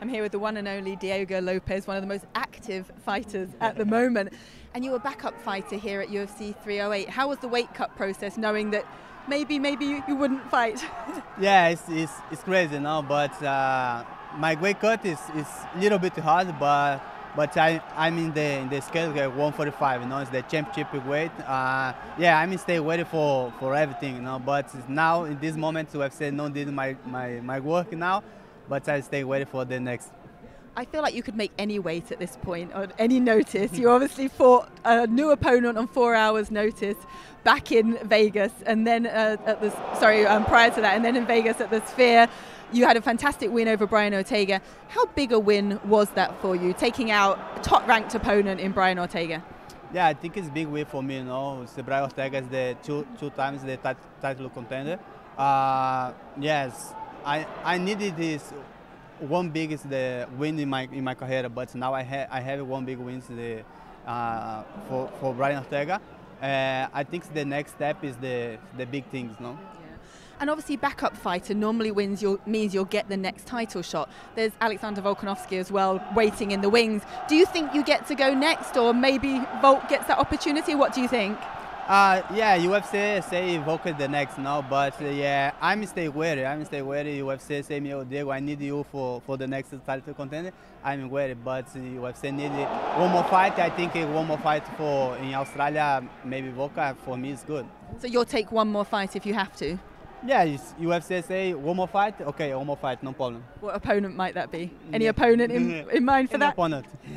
I'm here with the one and only Diego Lopes, one of the most active fighters at the moment. And you were backup fighter here at UFC 308. How was the weight cut process, knowing that maybe, maybe you wouldn't fight? yeah, it's, it's, it's crazy now, but uh, my weight cut is, a little bit hard, but but I, I'm in the in the scale like 145, you know, it's the championship weight. Uh, yeah, I'm stay waiting for, for everything, you know, but now in this moment, UFC no did my, my, my work now, but I stay waiting for the next. I feel like you could make any weight at this point on any notice. You obviously fought a new opponent on four hours' notice back in Vegas, and then uh, at the sorry um, prior to that, and then in Vegas at the Sphere. You had a fantastic win over Brian Ortega. How big a win was that for you, taking out a top-ranked opponent in Brian Ortega? Yeah, I think it's a big win for me. You know, Brian Ortega is the two two times the title contender. Uh, yes, I I needed this one big the win in my in my career, but now I have I have one big win uh, for for Brian Ortega. Uh, I think the next step is the the big things, no. And obviously, backup fighter normally wins your means you'll get the next title shot. There's Alexander Volkanovski as well, waiting in the wings. Do you think you get to go next, or maybe Volk gets that opportunity? What do you think? Uh, yeah, UFC say Volker the next now, but uh, yeah, I'm stay wary. I'm stay wary. UFC say me, oh Diego, I need you for, for the next title contender. I'm wary, but UFC need one more fight. I think one more fight for in Australia, maybe Volker for me is good. So you'll take one more fight if you have to. Yeah, UFC say one more fight. Okay, one more fight, no problem. What opponent might that be? Any yeah. opponent in, in mind for Any that? opponent.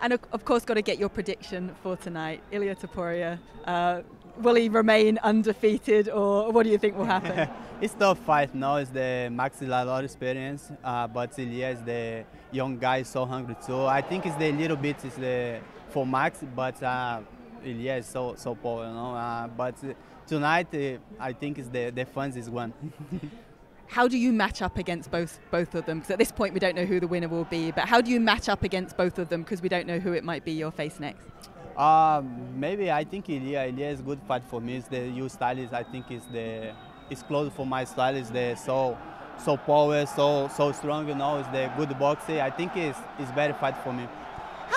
and of course, got to get your prediction for tonight. Ilia Topuria, uh, will he remain undefeated, or what do you think will happen? it's tough fight now. It's the Max a lot experience, uh, but Ilia is the young guy, so hungry too. I think it's the little bit is the for Max, but uh, Is so so poor, you know. Uh, but tonight, uh, I think is the the fans is one. how do you match up against both both of them? Because at this point we don't know who the winner will be. But how do you match up against both of them? Because we don't know who it might be you'll face next. Um, maybe I think Ilia. Ilia is good fight for me. It's the U style is I think is the it's close for my style. Is the so so power, so so strong. You know, it's the good boxing. I think it's it's very fight for me.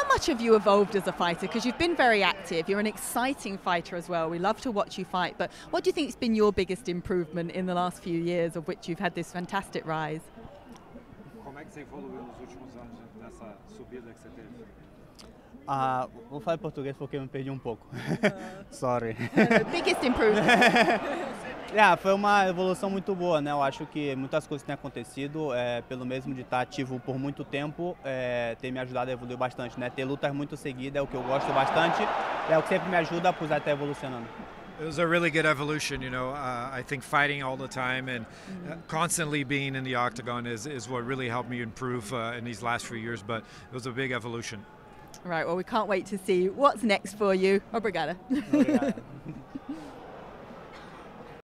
How much have you evolved as a fighter? Because you've been very active. You're an exciting fighter as well. We love to watch you fight. But what do you think has been your biggest improvement in the last few years, of which you've had this fantastic rise? Como é que você evoluiu nos últimos anos nessa subida que você teve? Ah, vou falar português porque eu me perdi um pouco. Sorry. biggest improvement. É, foi uma evolução muito boa, né? Eu acho que muitas coisas têm acontecido, é, pelo mesmo de estar ativo por muito tempo, é, tem me ajudado a evoluir bastante, né? Ter lutas muito seguidas é o que eu gosto bastante, é o que sempre me ajuda a estar evolucionando. It was a really good evolution, you know. Uh, I think fighting all the time and uh, constantly being in the octagon is, is what really helped me improve uh, in these last few years, but it was a big evolution. Right, well, we can't wait to see what's next for you. Obrigada. Obrigada.